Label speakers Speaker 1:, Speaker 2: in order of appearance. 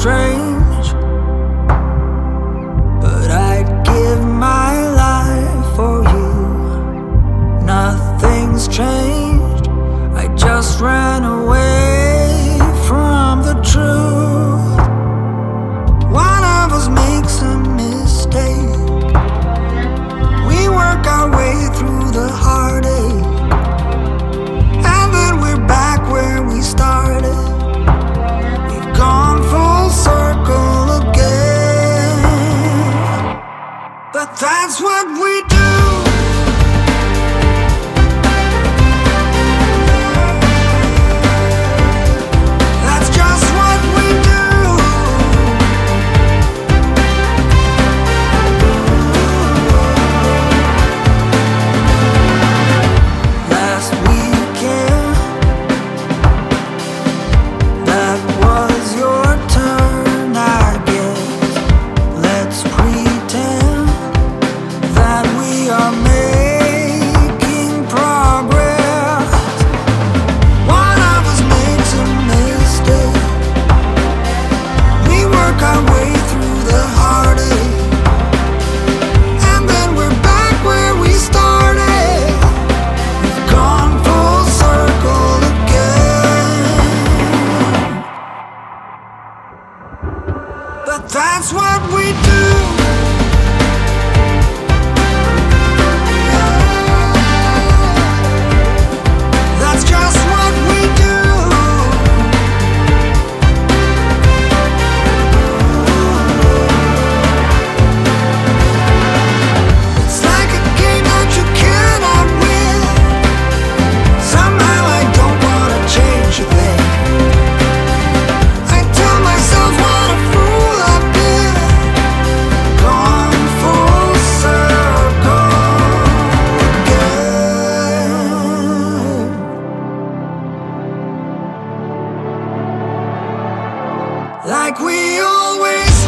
Speaker 1: strange, but I'd give my life for you. Nothing's changed, That's what we do. That's what we do. like we always